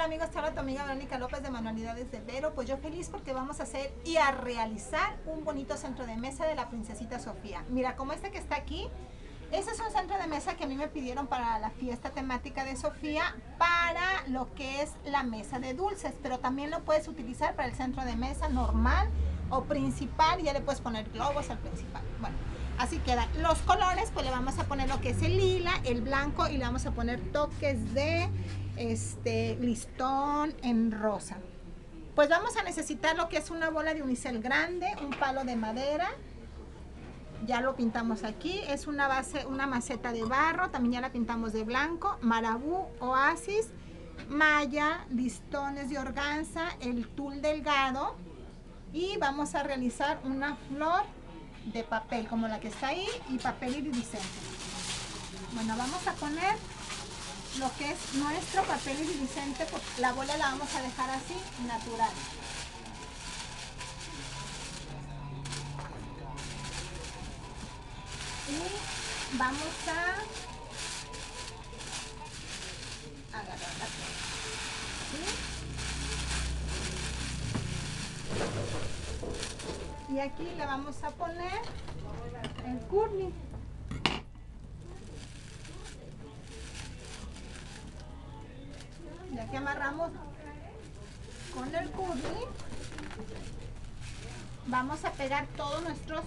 Hola amigos, habla tu amiga Verónica López de Manualidades de Vero. Pues yo feliz porque vamos a hacer y a realizar un bonito centro de mesa de la princesita Sofía. Mira, como este que está aquí, ese es un centro de mesa que a mí me pidieron para la fiesta temática de Sofía, para lo que es la mesa de dulces, pero también lo puedes utilizar para el centro de mesa normal o principal, ya le puedes poner globos al principal. Bueno, así quedan. Los colores, pues le vamos a poner lo que es el lila, el blanco, y le vamos a poner toques de este listón en rosa. Pues vamos a necesitar lo que es una bola de unicel grande, un palo de madera, ya lo pintamos aquí, es una base, una maceta de barro, también ya la pintamos de blanco, marabú, oasis, malla, listones de organza, el tul delgado y vamos a realizar una flor de papel como la que está ahí y papel iridiscente. Bueno, vamos a poner lo que es nuestro papel iridiscente, porque la bola la vamos a dejar así, natural. Y vamos a agarrar la. Y aquí le vamos a poner el curly. Ya que amarramos con el curly, vamos a pegar todos nuestros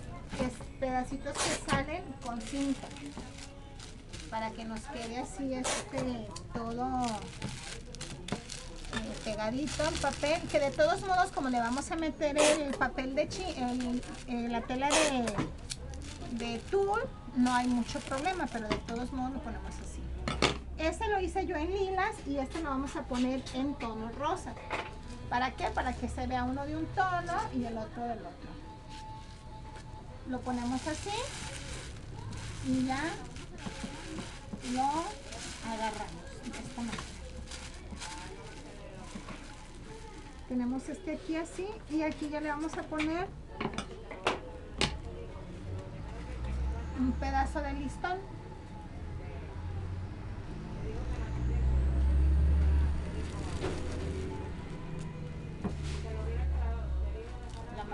pedacitos que salen con cinta para que nos quede así este todo eh, pegadito el papel que de todos modos como le vamos a meter el papel de chi, la tela de, de tul no hay mucho problema pero de todos modos lo ponemos así este lo hice yo en lilas y este lo vamos a poner en tono rosa ¿para qué? para que se vea uno de un tono y el otro del otro lo ponemos así y ya lo agarramos. Tenemos este aquí así y aquí ya le vamos a poner un pedazo de listón.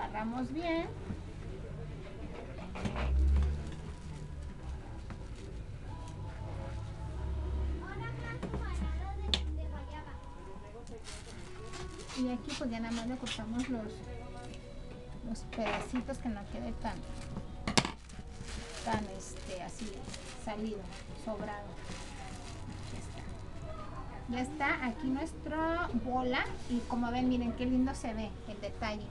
Amarramos bien. y aquí pues ya nada más le cortamos los los pedacitos que no quede tan tan este así salido sobrado. Ya está. Ya está aquí nuestra bola y como ven miren qué lindo se ve el detalle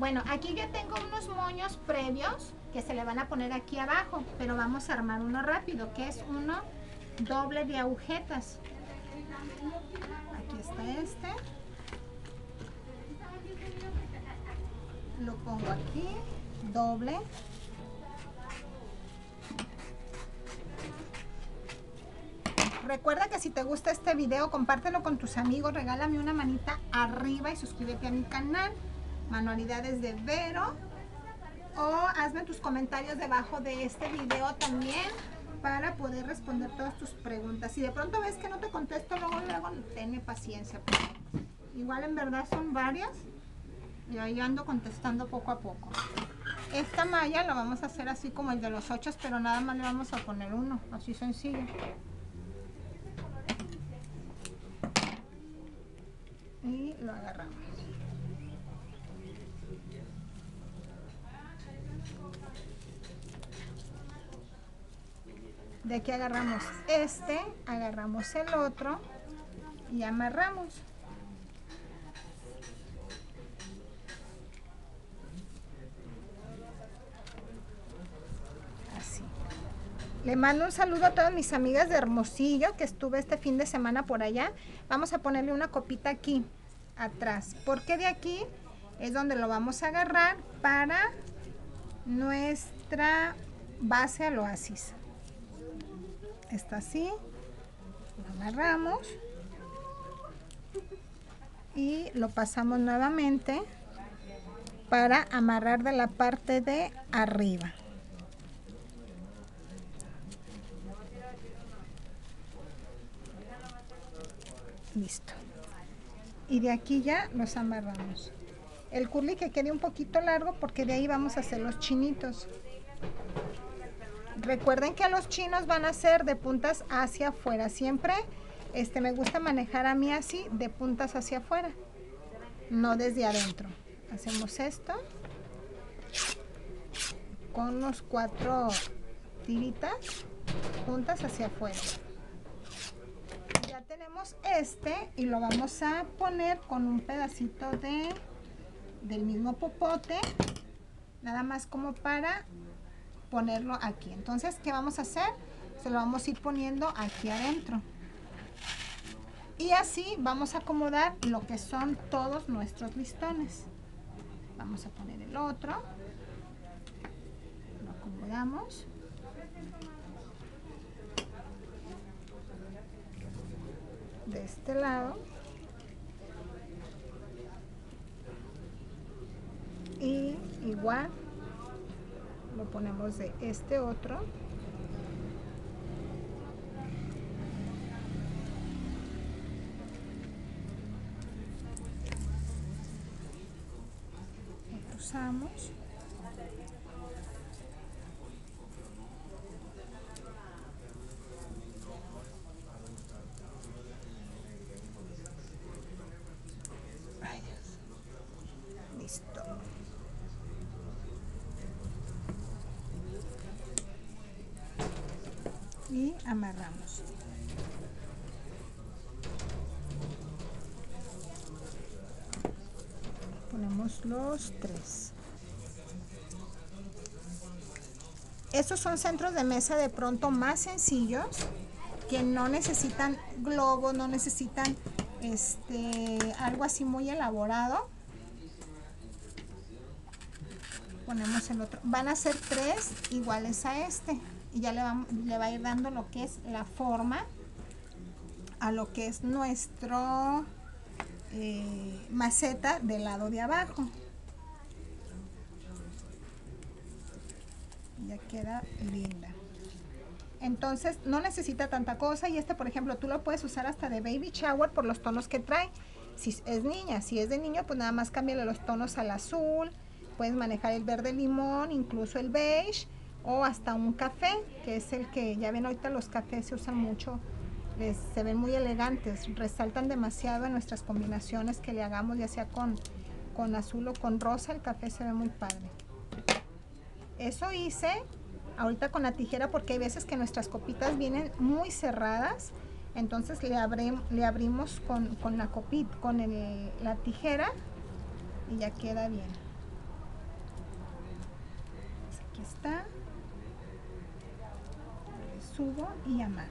bueno aquí ya tengo unos moños previos que se le van a poner aquí abajo pero vamos a armar uno rápido que es uno doble de agujetas. Aquí está este. Lo pongo aquí doble. Recuerda que si te gusta este video compártelo con tus amigos regálame una manita arriba y suscríbete a mi canal manualidades de Vero o hazme tus comentarios debajo de este video también para poder responder todas tus preguntas si de pronto ves que no te contesto luego luego tenme paciencia igual en verdad son varias y ahí ando contestando poco a poco. Esta malla la vamos a hacer así como el de los ocho, pero nada más le vamos a poner uno, así sencillo. Y lo agarramos. De aquí agarramos este, agarramos el otro y amarramos. Le mando un saludo a todas mis amigas de Hermosillo que estuve este fin de semana por allá. Vamos a ponerle una copita aquí atrás, porque de aquí es donde lo vamos a agarrar para nuestra base al oasis. Está así, lo agarramos y lo pasamos nuevamente para amarrar de la parte de arriba. Listo. y de aquí ya los amarramos. El curly que quede un poquito largo porque de ahí vamos a hacer los chinitos. Recuerden que a los chinos van a ser de puntas hacia afuera. Siempre este, me gusta manejar a mí así, de puntas hacia afuera, no desde adentro. Hacemos esto con los cuatro tiritas puntas hacia afuera. Ya tenemos este y lo vamos a poner con un pedacito de del mismo popote, nada más como para ponerlo aquí. Entonces, ¿qué vamos a hacer? Se lo vamos a ir poniendo aquí adentro. Y así vamos a acomodar lo que son todos nuestros listones. Vamos a poner el otro. Lo acomodamos. De este lado. Y igual lo ponemos de este otro. Usamos. Listo. Y amarramos. Ponemos los tres. Estos son centros de mesa de pronto más sencillos que no necesitan globo, no necesitan este algo así muy elaborado. Ponemos el otro. Van a ser tres iguales a este y ya le va, le va a ir dando lo que es la forma a lo que es nuestro eh, maceta del lado de abajo. Ya queda linda. Entonces no necesita tanta cosa y este por ejemplo tú lo puedes usar hasta de baby shower por los tonos que trae. Si es niña, si es de niño pues nada más cámbiale los tonos al azul, puedes manejar el verde limón, incluso el beige o hasta un café, que es el que ya ven ahorita los cafés se usan mucho, les, se ven muy elegantes, resaltan demasiado en nuestras combinaciones que le hagamos, ya sea con, con azul o con rosa, el café se ve muy padre. Eso hice ahorita con la tijera porque hay veces que nuestras copitas vienen muy cerradas, entonces le, le abrimos con, con la copita, con la tijera y ya queda bien. Pues aquí está y amarro.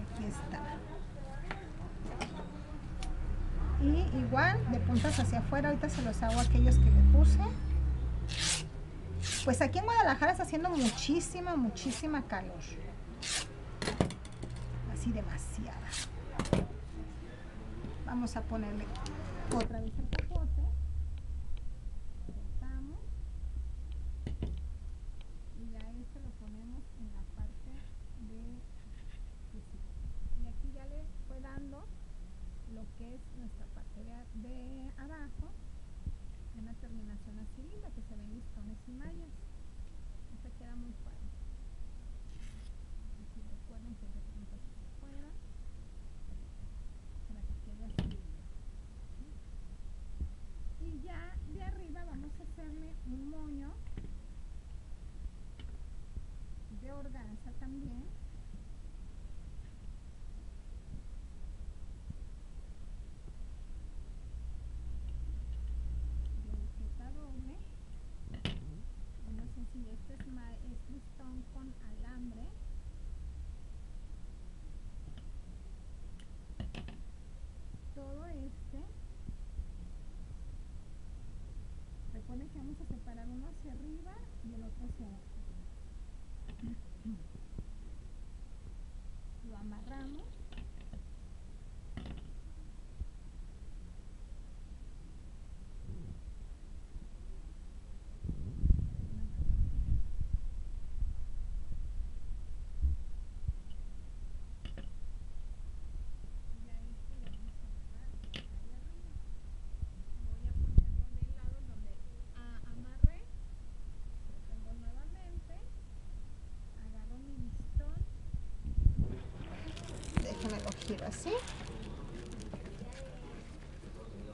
Aquí está. Y igual de puntas hacia afuera, ahorita se los hago a aquellos que le puse. Pues aquí en Guadalajara está haciendo muchísima, muchísima calor. Así demasiada. Vamos a ponerle otra vez el capote. Cortamos. Y ya este lo ponemos en la parte de Y aquí ya le fue dando lo que es nuestra parte de, de abajo. Una terminación así linda que se ven listones y mallas. Esta queda muy padre. Aquí recuerden que de puntas hacia afuera. Para que quede así. Y ya de arriba vamos a hacerle un moño de organza también. doble. Muy sencillo. Este es, ma- es listón con alambre. Todo este. Recuerden que vamos a separar uno hacia arriba y el otro hacia abajo. Amarramos. Así.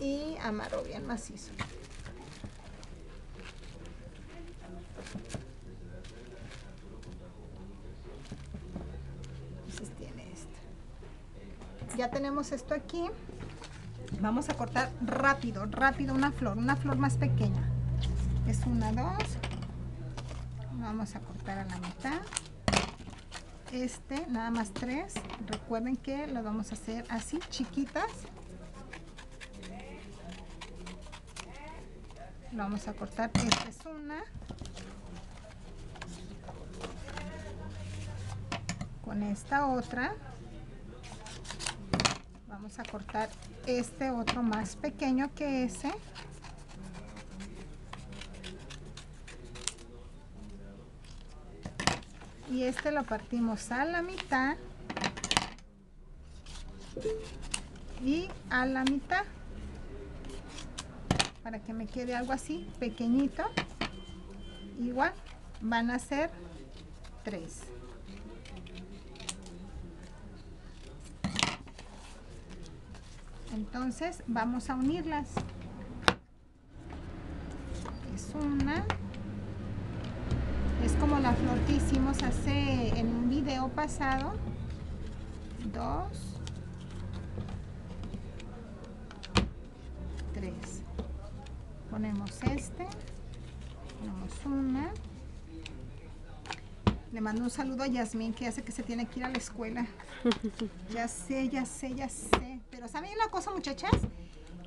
Y amarro bien macizo. Entonces tiene esto. Ya tenemos esto aquí. Vamos a cortar rápido, rápido una flor, una flor más pequeña. Es una, dos. Vamos a cortar a la mitad este nada más tres. Recuerden que lo vamos a hacer así chiquitas. Lo vamos a cortar. Esta es una. Con esta otra. Vamos a cortar este otro más pequeño que ese y este lo partimos a la mitad. Y a la mitad. Para que me quede algo así pequeñito. Igual van a ser tres. Entonces vamos a unirlas. Es una que hicimos hace en un video pasado. Dos. Tres. Ponemos este. Ponemos una. Le mando un saludo a Yasmín que hace que se tiene que ir a la escuela. ya sé, ya sé, ya sé. Pero ¿saben una cosa muchachas?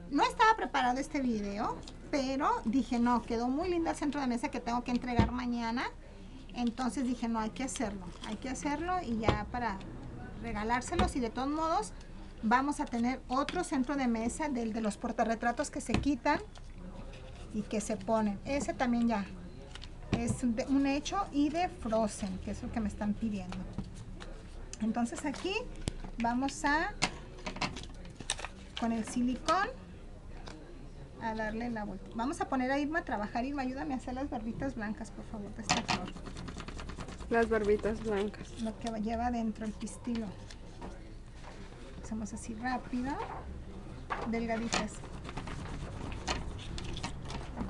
No estaba preparado este video, pero dije, no, quedó muy lindo el centro de mesa que tengo que entregar mañana. Entonces dije, no, hay que hacerlo, hay que hacerlo y ya para regalárselos y de todos modos vamos a tener otro centro de mesa del de los portarretratos que se quitan y que se ponen. Ese también ya es un hecho y de Frozen, que es lo que me están pidiendo. Entonces aquí vamos a, con el silicón, a darle la vuelta. Vamos a poner a Irma a trabajar. Irma, ayúdame a hacer las barbitas blancas, por favor, de esta flor. Las barbitas blancas. Lo que lleva dentro el pistilo. Hacemos así rápido. Delgaditas.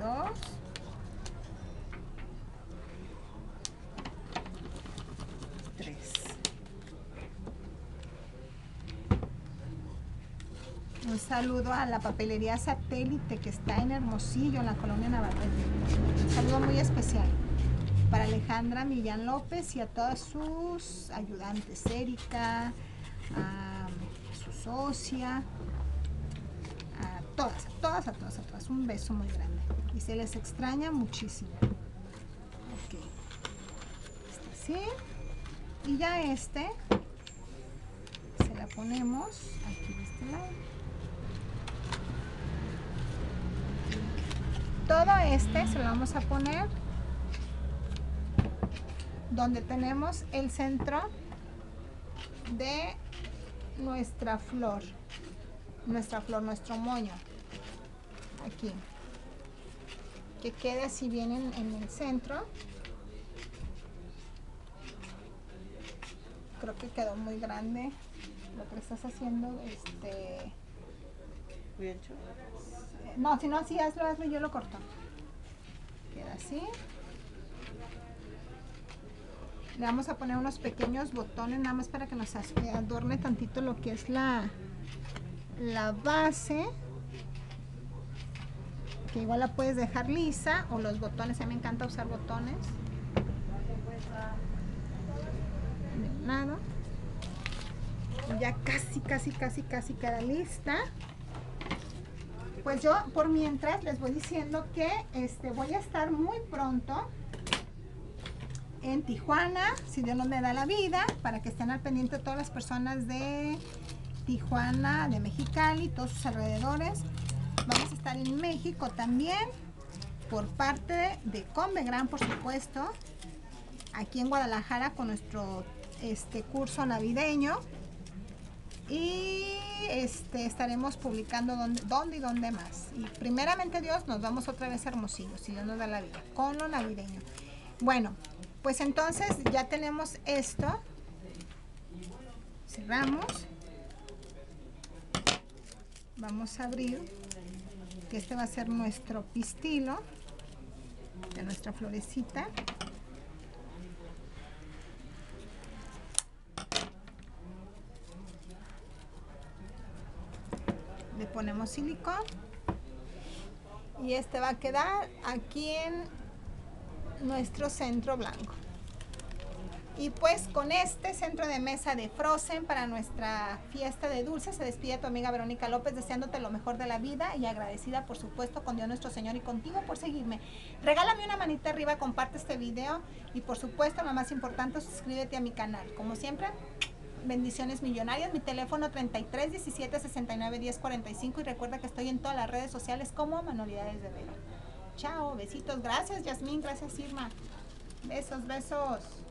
Dos. Tres. Un saludo a la papelería satélite que está en Hermosillo, en la colonia Navarrete. Un saludo muy especial para Alejandra Millán López y a todas sus ayudantes, Erika, a su socia, a todas, a todas, a todas, a todas. Un beso muy grande. Y se les extraña muchísimo. Ok. Este así. Y ya este se la ponemos aquí de este lado. Todo este se lo vamos a poner donde tenemos el centro de nuestra flor, nuestra flor, nuestro moño, aquí, que quede así bien en, el centro. Creo que quedó muy grande lo que estás haciendo, este... No, si no así hazlo, hazlo, yo lo corto. Queda así. Le vamos a poner unos pequeños botones nada más para que nos adorne tantito lo que es la, la base. Que igual la puedes dejar lisa o los botones, a mí me encanta usar botones. De lado. Ya casi, casi, casi, casi queda lista. Pues yo por mientras les voy diciendo que este, voy a estar muy pronto en Tijuana, si Dios nos me da la vida, para que estén al pendiente todas las personas de Tijuana, de Mexicali, todos sus alrededores. Vamos a estar en México también, por parte de Convegran, por supuesto, aquí en Guadalajara con nuestro este curso navideño. Y este, estaremos publicando dónde, dónde y dónde más. Y primeramente Dios, nos vamos otra vez a Hermosillo, si Dios nos da la vida, con lo navideño. Bueno, pues entonces ya tenemos esto. Cerramos. vamos a abrir, que este va a ser nuestro pistilo de nuestra florecita. Le ponemos silicón y este va a quedar aquí en nuestro centro blanco. Y pues con este centro de mesa de Frozen para nuestra fiesta de dulces se despide tu amiga Verónica López deseándote lo mejor de la vida y agradecida por supuesto con Dios nuestro Señor y contigo por seguirme. Regálame una manita arriba, comparte este video y por supuesto lo más importante suscríbete a mi canal. Como siempre, bendiciones millonarias. Mi teléfono 33 17 69 10 45 y recuerda que estoy en todas las redes sociales como Manualidades de Vero. Chao, besitos. Gracias Yasmín, gracias Irma. Besos, besos.